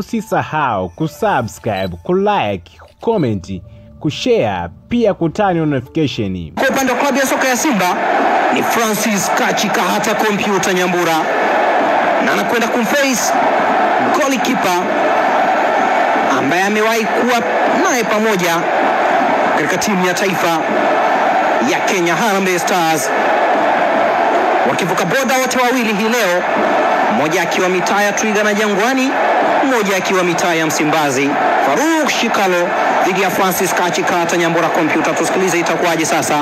Usisahau kusubscribe, kulike, kucomment, kushare pia kutani notification. Kwa upande wa klabu ya soka ya Simba ni Francis Kachika hata kompyuta Nyambura, na anakwenda kumface golikipa ambaye amewahi kuwa naye pamoja katika timu ya taifa ya Kenya Harambee Stars, wakivuka boda wote wawili hii leo, mmoja akiwa mitaa ya Twiga na Jangwani, mmoja akiwa mitaa ya Msimbazi. Faruk Shikalo dhidi ya Francis Kachika hata Nyambura kompyuta. Tusikilize itakuwaje sasa.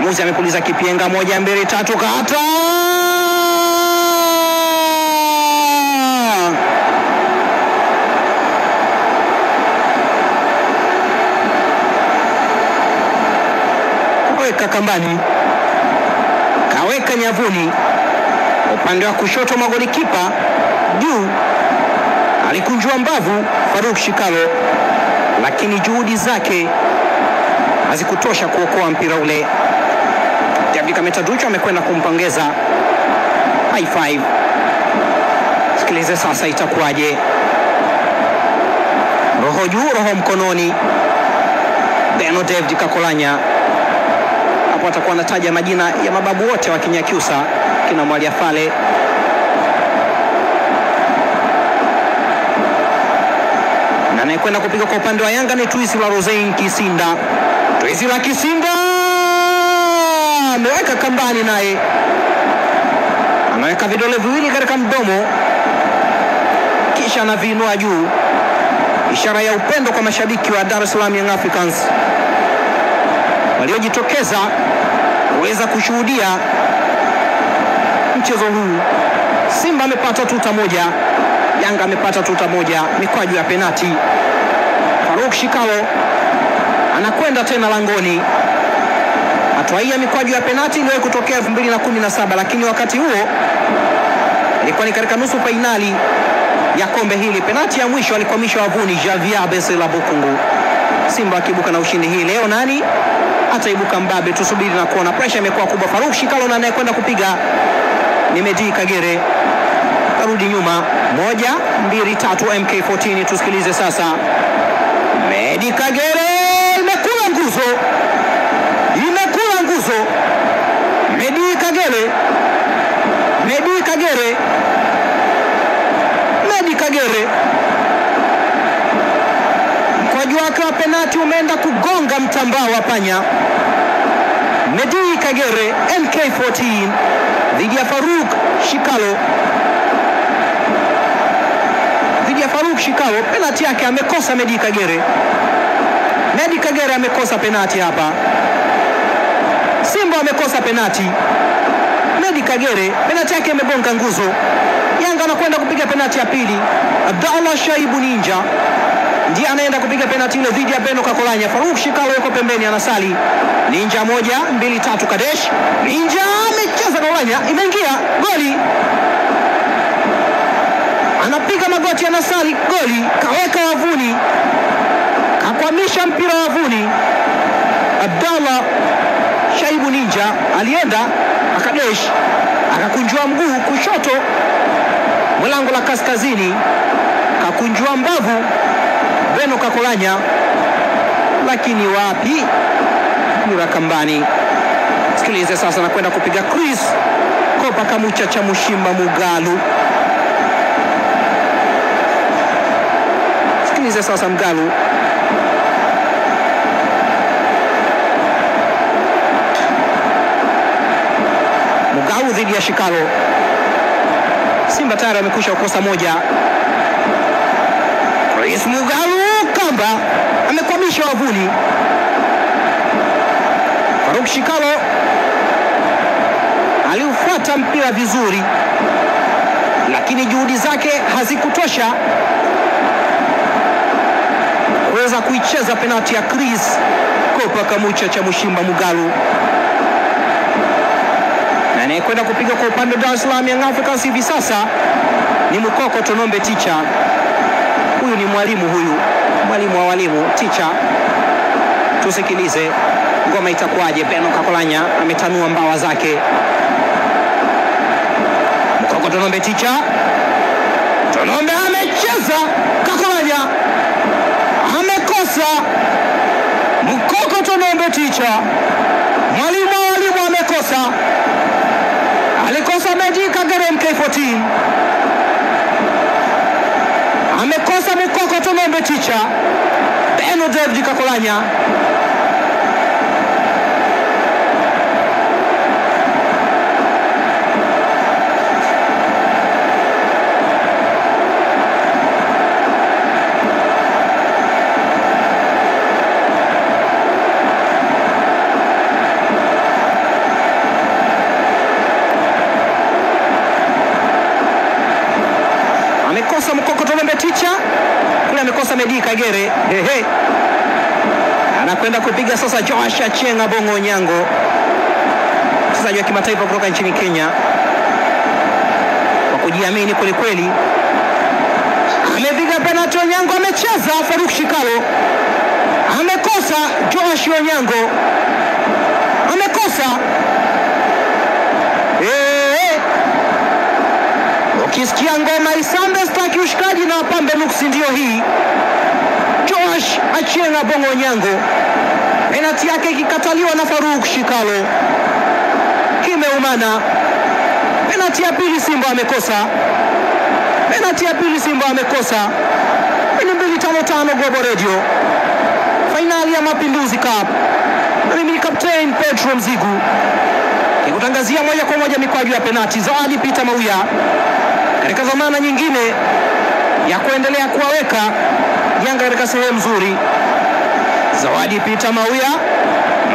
Muzi amepuliza kipienga moja mbili tatu, kata kaweka kambani, kaweka nyavuni. Upande wa kushoto magoli kipa juu alikunjua mbavu Faruk Shikalo, lakini juhudi zake hazikutosha kuokoa mpira ule. David Kameta Ducho amekwenda kumpongeza high five. Sikilize sasa itakuwaje. Roho juu, roho mkononi. Beno David Kakolanya hapo atakuwa anataja majina ya mababu wote wa Kinyakyusa kina Mwalia Fale na anayekwenda kupiga kwa upande wa Yanga ni Twisi la Rosein Kisinda. Twisi la Kisinda! Ameweka kambani, naye. Anaweka vidole viwili katika mdomo, kisha anaviinua juu, ishara ya upendo kwa mashabiki wa Dar es Salaam Young Africans. Waliojitokeza kuweza kushuhudia mchezo huu. Simba amepata tuta moja, Yanga amepata tuta moja, mikwaju ya penati. Faruk Shikalo anakwenda tena langoni. Hatua hii ya mikwaju ya penati iliwahi kutokea 2017 lakini wakati huo ilikuwa ni katika nusu fainali ya kombe hili. Penati ya mwisho alikwamisha wavuni Javier Besela Bukungu. Simba akiibuka na ushindi hii leo, nani ataibuka mbabe? Tusubiri na kuona. Presha imekuwa kubwa. Faruk Shikalo na anayekwenda kupiga ni Medi Kagere karudi nyuma, moja mbili tatu, MK14. Tusikilize sasa, Medi Kagere imekula nguzo, imekula nguzo. Medi Kagere, Medi Kagere, Medi Kagere, mkwaju wake wa penati umeenda kugonga mtambao wa panya. Medi Kagere MK14 dhidi ya Faruk Shikalo ya Faruk Penati yake amekosa Medi Kagere. Medi Kagere amekosa penati hapa. Simba amekosa penati. Medi Kagere penati yake imegonga nguzo. Yanga anakwenda kupiga penati ya pili. Abdallah Shaibu Ninja ndiye anaenda kupiga penati ile dhidi ya Beno Kakolanya. Faruk Shikalo yuko pembeni anasali. Ninja moja mbili tatu, Kadesh Ninja amecheza Kakolanya, imeingia goli anapiga magoti, ya anasali goli, kaweka wavuni, kakwamisha mpira wavuni. Abdallah Shaibu Ninja alienda akadesh, akakunjua mguu kushoto mlango la kaskazini, kakunjua mbavu Beno Kakolanya, lakini wapi, mpira kambani. Sikilize sasa, nakwenda kupiga Chris Kopa Kamucha cha Mushimba Mugalu. Sikilize sasa Mgalu Mgalu dhidi ya Shikalo. Simba tayari amekusha ukosa moja. Rais Mugalu kamba amekwamisha wavuni. Faruk Shikalo aliufuata mpira vizuri, lakini juhudi zake hazikutosha kuweza kuicheza penati ya Chris Kopa Kamucha cha Mushimba Mugalu, na anayekwenda kupiga kwa upande wa Dar es Salaam Young Africans hivi sasa ni mkoko Tonombe Ticha. Huyu ni mwalimu huyu, mwalimu wa walimu Ticha. Tusikilize ngoma itakuwaje. Beno Kakolanya ametanua mbawa zake. mkoko Tonombe Ticha ticha. Mwalimu wa walimu amekosa, alikosa Meji Kagere MK14, amekosa Mukoko Tumembe Chicha. Beno David Kakolanya amekosa Medi Kagere. Ehe, anakwenda kupiga sasa Joash Achenga Bongo Onyango, mchezaji wa kimataifa kutoka nchini Kenya, kwa kujiamini kwelikweli, amepiga penalti. Onyango amecheza, Faruk Shikalo amekosa, Joash Onyango amekosa. Ukisikia ngoma isambe ushikaji na wapambe nuksi, ndio hii. Joash Achieng' Bongo Onyango, penati yake ikikataliwa na Faruk Shikalo, kimeumana. Penati ya pili Simba amekosa, Penati ya pili Simba amekosa. Mbili mbili tano tano Global Radio, fainali ya Mapinduzi Cup. Mimi ni Kapteni Petro Mzigu nikutangazia moja kwa moja mikwaju ya penati. Zawadi Peter Mauya katika dhamana nyingine ya kuendelea kuwaweka Yanga katika sehemu nzuri. Zawadi pita Mauya,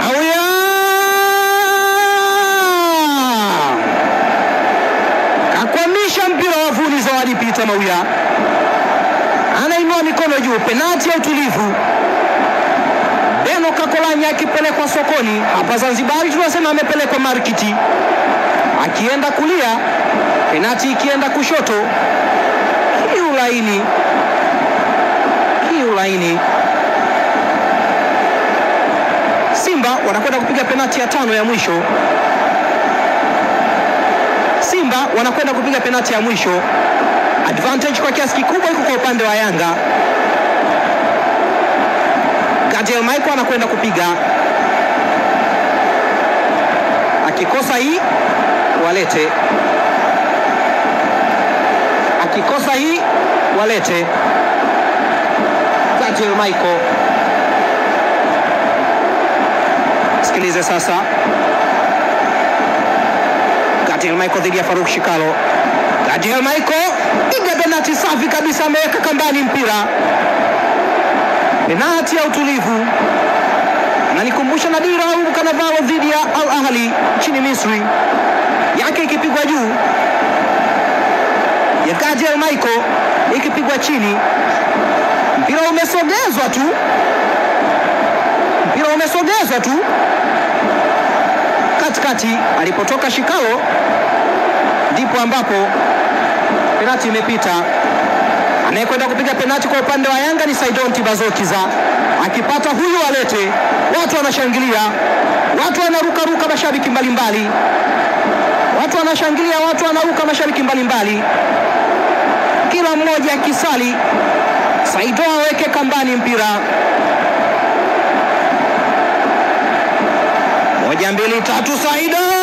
Mauya kakwamisha mpira wavuni. Zawadi pita Mauya anainua mikono juu, penati ya utulivu. Beno Kakolanya akipelekwa sokoni hapa Zanzibari, tunasema amepelekwa markiti, akienda kulia, penati ikienda kushoto. Kiu hii ulaini. Simba wanakwenda kupiga penati ya tano ya mwisho. Simba wanakwenda kupiga penati ya mwisho. Advantage kwa kiasi kikubwa iko kwa upande wa Yanga. Gadiel Michael anakwenda kupiga, akikosa hii walete, akikosa hii walete. Gadiel Michael, sikilize sasa. Gadiel Michael dhidi ya Faruk Shikalo. Gadiel Michael piga penati safi kabisa, ameweka kambani mpira penati ya utulivu nanikumbusha Nadira au Kanavalo dhidi ya Al Ahli nchini Misri, yake ikipigwa juu ya Gadiel Michael ikipigwa chini. Mpira umesogezwa tu, mpira umesogezwa tu. Katikati, alipotoka Shikalo ndipo ambapo penati imepita. Anayekwenda kupiga penati kwa upande wa Yanga ni Saidon Tibazokiza, akipata huyu alete, watu wanashangilia, watu wanarukaruka, mashabiki mbalimbali, watu wanashangilia, watu wanaruka, mashabiki mbalimbali, kila mmoja akisali Saido aweke kambani mpira. Moja mbili tatu, Saido